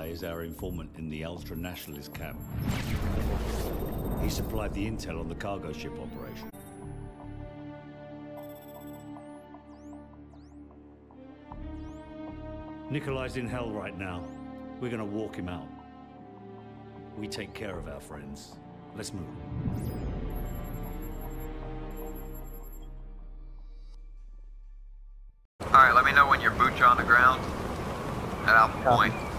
is our informant in the ultra-nationalist camp. He supplied the intel on the cargo ship operation. Nikolai's in hell right now. We're gonna walk him out. We take care of our friends. Let's move. Alright, let me know when your boots are on the ground Alpha Copy. Point.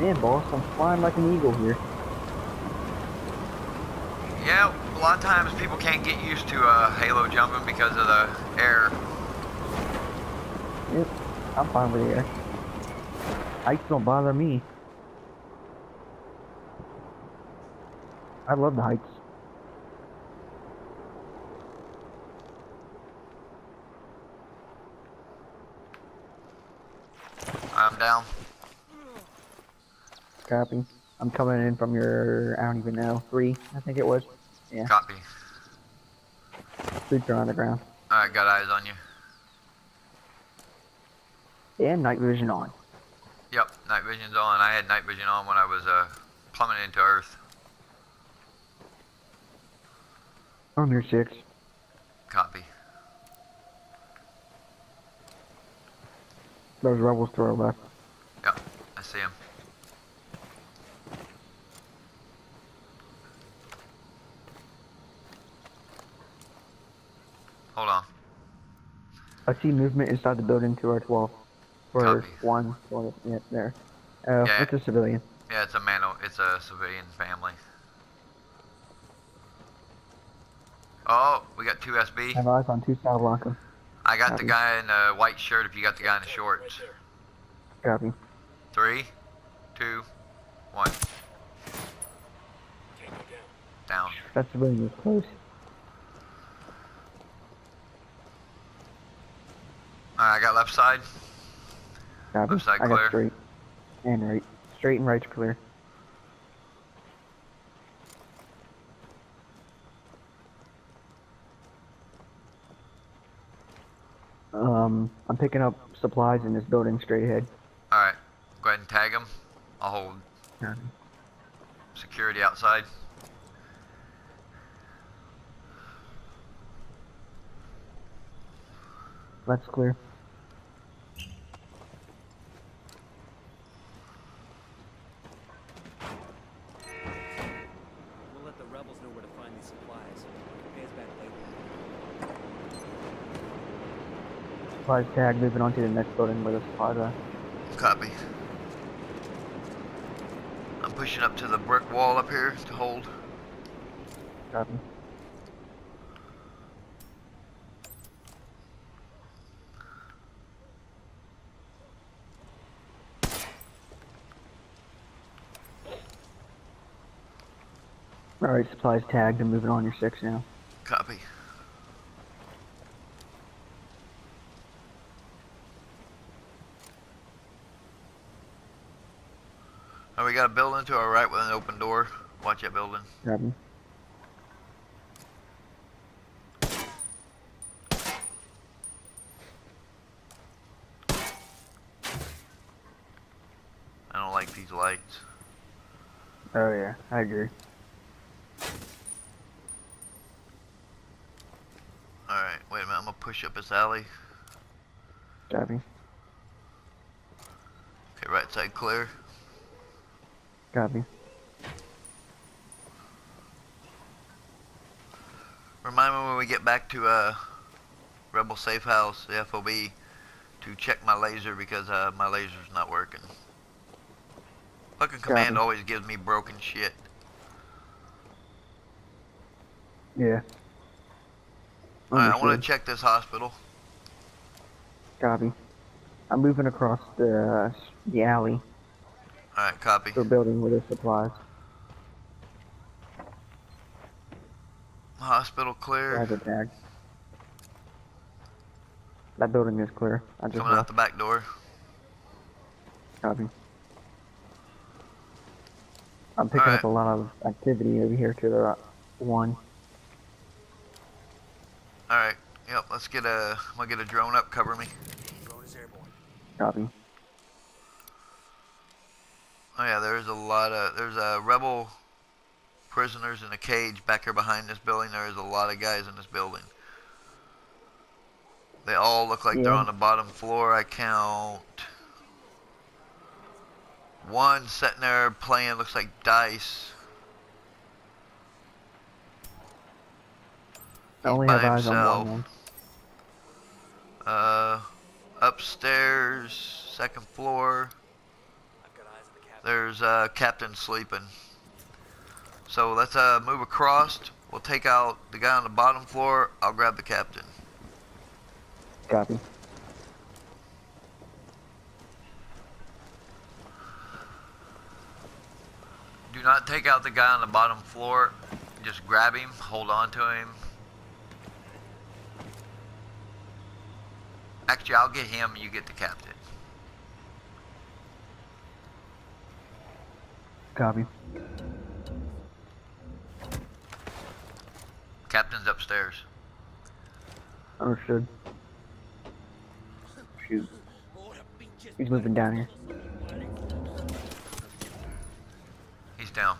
Man, boss, I'm flying like an eagle here. Yeah, a lot of times people can't get used to uh, halo jumping because of the air. Yep, I'm fine with the air. Heights don't bother me. I love the heights. I'm down. Copy. I'm coming in from your, I don't even know, three, I think it was. Yeah, Copy. boots are on the ground. Alright, got eyes on you. And night vision on. Yep, night vision's on. I had night vision on when I was uh, plummeting into Earth. I'm your six. Copy. Those rebels to our left. Yep, I see him. Hold on. I see movement inside the building to our 12. For Copy. one, one, yeah, there. Uh, Yeah. it's a civilian. Yeah, it's a man. It's a civilian family. Oh, we got two SB. I have eyes on two Blanca. I got the guy in the white shirt. If you got the guy in the shorts. Copy. Three, two, one. Down. That civilian is close. Alright, I got left side. Copy. Left side I clear. got straight. And right. Straight and right's clear. Um, I'm picking up supplies in this building straight ahead. Alright, go ahead and tag him. I'll hold Copy. security outside. That's clear. We'll let the rebels know where to find these supplies. Pay us back later. Supplies tag, moving on to the next building where the supplies are. Copy. I'm pushing up to the brick wall up here to hold. Copy. Alright, supplies tagged and moving on your six now. Copy. Oh, we got a building to our right with an open door. Watch that building. Copy. I don't like these lights. Oh yeah, I agree. Alright, wait a minute. I'm gonna push up this alley. Copy. Okay, right side clear. Copy. Remind me when we get back to uh, Rebel Safe House, the FOB, to check my laser because uh, my laser's not working. Fucking command Copy. always gives me broken shit. Yeah. Alright, I want to check this hospital. Copy. I'm moving across the the alley Alright, copy. We're building with the supplies. Hospital clear. Has a tag. That building is clear. I just Coming out the back door. Copy. I'm picking Alright. up a lot of activity over here to the one. Alright, yep, let's get a. I'm gonna get a drone up. Cover me. Drone is airborne. Copy. Oh yeah, there's a lot of there's a rebel prisoners in a cage back here behind this building. There is a lot of guys in this building. They all look like they're on the bottom floor. I count one sitting there playing. Looks like dice. Only by have on himself. one. Uh, upstairs, second floor. I've got eyes on the captain. There's uh, captain sleeping. So let's uh, move across. We'll take out the guy on the bottom floor. I'll grab the captain. Copy. Do not take out the guy on the bottom floor. Just grab him, hold on to him. Actually, I'll get him. You get the captain. Copy. Captain's upstairs. Oh, Understood. Shoot. He's moving down here. He's down.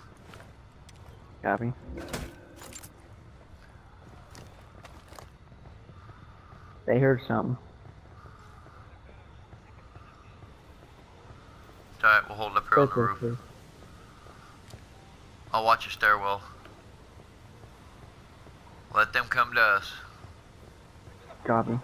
Copy. They heard something. Alright, we'll hold up here on the roof. I'll watch your stairwell. Let them come to us. Copy.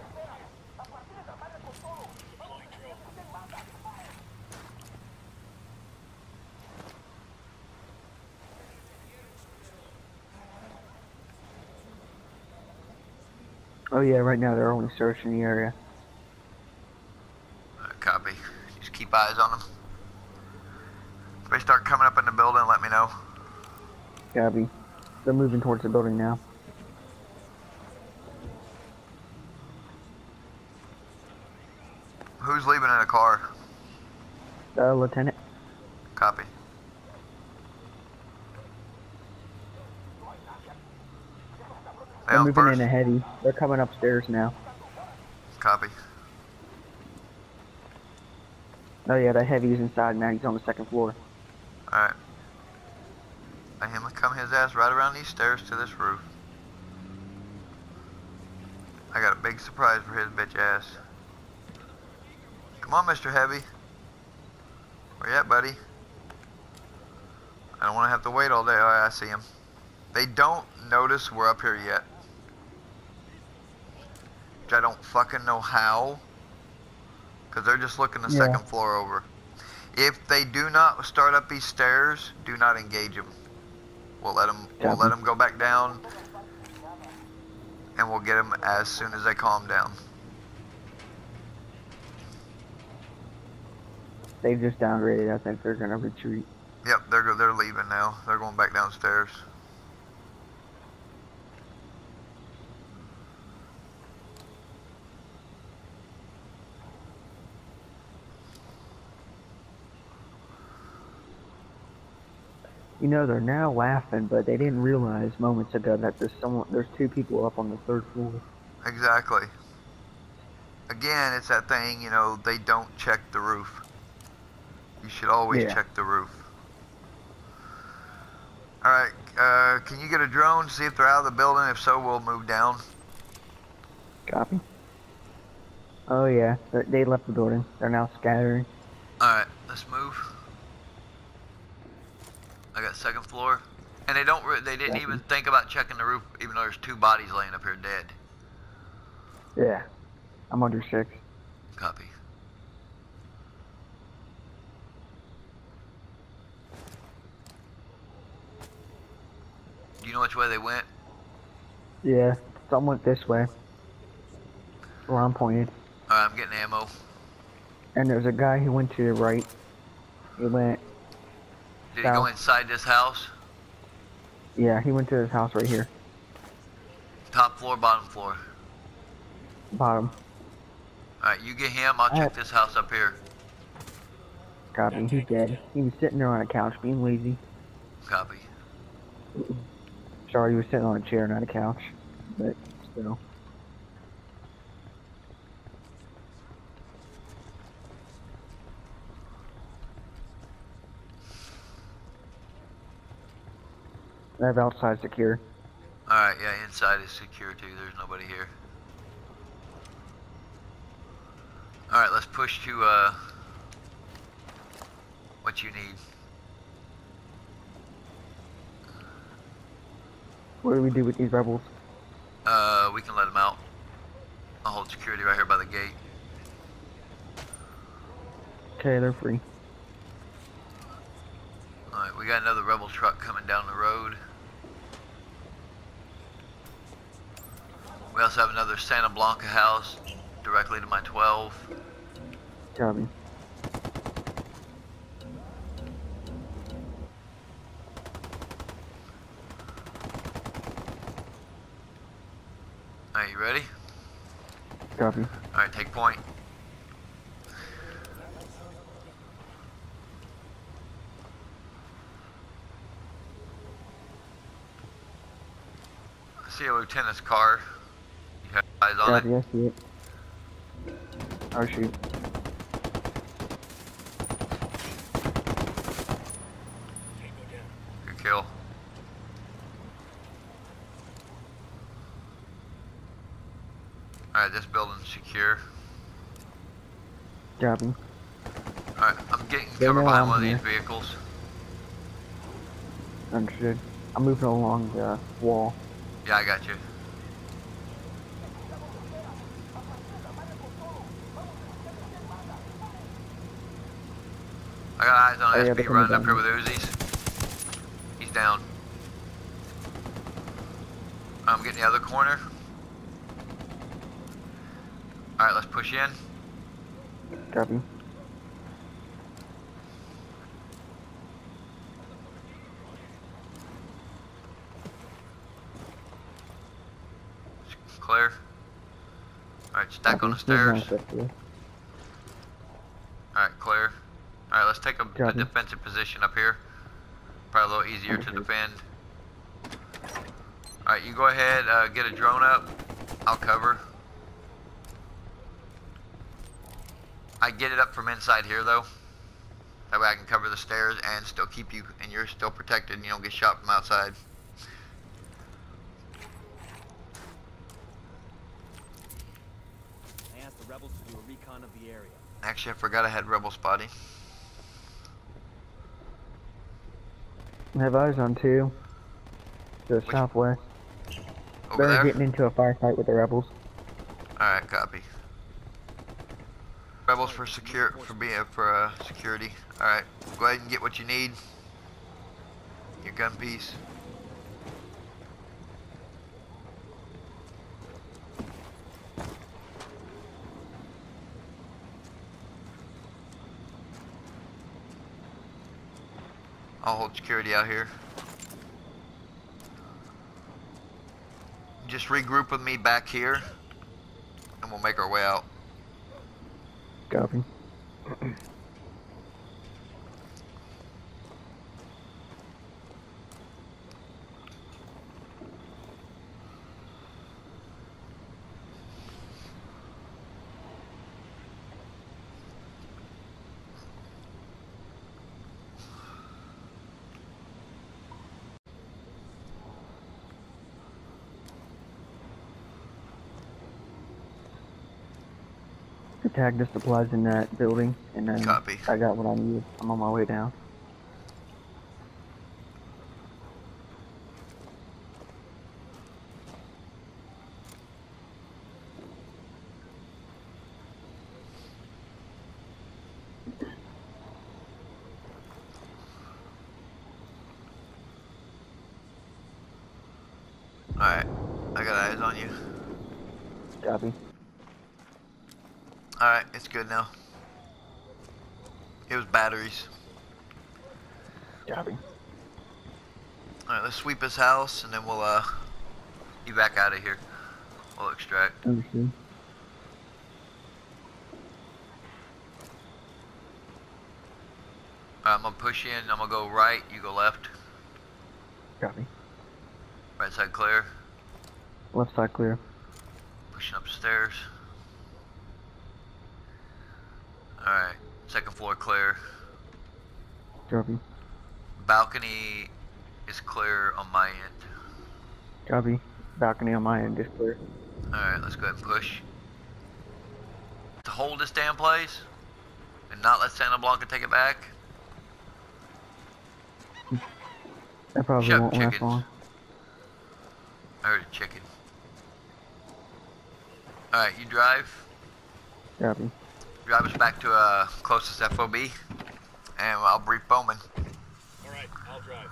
Oh yeah, right now they're only searching the area. Alright, copy. Just keep eyes on them. If they start coming up in the building, let me know. Copy. They're moving towards the building now. Who's leaving in a car? Uh, Lieutenant. Copy. They They're moving first? in a heavy. They're coming upstairs now. Copy. Oh yeah, that heavy is inside now. He's on the second floor. Alright. Let him come his ass right around these stairs to this roof. I got a big surprise for his bitch ass. Come on, Mr. Heavy. Where you at, buddy? I don't want to have to wait all day. Oh, I see him. They don't notice we're up here yet. Which I don't fucking know how. Because they're just looking the Yeah. second floor over. If they do not start up these stairs, do not engage them. We'll let them. We'll let them go back down, and we'll get them as soon as they calm down. They've just downgraded. I think they're gonna retreat. Yep, they're go- they're leaving now. They're going back downstairs. You know, they're now laughing, but they didn't realize moments ago that there's someone, there's two people up on the third floor. Exactly. Again, it's that thing. You know, they don't check the roof. You should always Yeah. check the roof. All right. Uh, can you get a drone? See if they're out of the building. If so, we'll move down. Copy. Oh yeah, they they left the building. They're now scattering. Alright, let's move. I got second floor. And they don't. They didn't even think about checking the roof even though there's two bodies laying up here dead. Yeah. I'm under six. Copy. Do you know which way they went? Yeah. Some went this way. Where I'm pointed. Alright, I'm getting ammo. And there's a guy who went to the right. He went, Did he go inside this house? yeah, he went to his house right here. Top floor, bottom floor. Bottom. Alright, you get him, I'll I- check this house up here. Copy. He's dead. He was sitting there on a couch being lazy. Copy. Sorry, he was sitting on a chair, not a couch. But still. I have outside secure. Alright, yeah, inside is secure too. There's nobody here. Alright, let's push to, uh, what you need. What do we do with these rebels? Uh, we can let them out. I'll hold security right here by the gate. Okay, they're free. Alright, we got another rebel truck coming down the road. We also have another Santa Blanca house directly to my 12. Copy. Alright, you ready? Copy. Alright, take point. I see a lieutenant's car. Eyes on Copy, it? I see it. Oh shoot. Good kill. Alright, this building's secure. Copy. Alright, I'm getting They cover behind I'm one of these vehicles. Understood. I'm moving along the wall. Yeah, I got you. Eyes on Oh, yeah, SB running up here with Uzis. He's down. I'm getting the other corner. Alright, let's push in. Copy. Clear. Alright, stack on the stairs. up there. Alright, clear. Alright, a, a defensive position up here. Probably a little easier to defend. Alright, you go ahead, uh, get a drone up. I'll cover. I get it up from inside here though. That way I can cover the stairs and still keep you, and you're still protected and you don't get shot from outside. I asked the rebels to do a recon of the area. Actually, I forgot I had rebel spotting. I have eyes on two. To the Which- southwest. Over They're there? getting into a firefight with the rebels. Alright, copy. Rebels for secure for being for uh, security. Alright, go ahead and get what you need. Your gun piece. I'll hold security out here. Just regroup with me back here, and we'll make our way out. Copy. Tag the supplies in that building, and then Copy. I got what I need. I'm on my way down. Alright, I got eyes on you. Copy. Alright, it's good now. It was batteries. Copy. Alright, let's sweep his house and then we'll uh be back out of here. We'll extract. Alright, I'm gonna push in, I'm gonna go right, you go left. Copy. Right side clear. Left side clear. Pushing up the stairs. Alright, second floor clear. Copy. Balcony is clear on my end. Copy. Balcony on my end is clear. Alright, let's go ahead and push. To hold this damn place and not let Santa Blanca take it back. That probably Shut won't last chickens. long. I heard a chicken. Alright, you drive. Copy. Drive us back to uh closest FOB. And I'll brief Bowman. All right, I'll drive.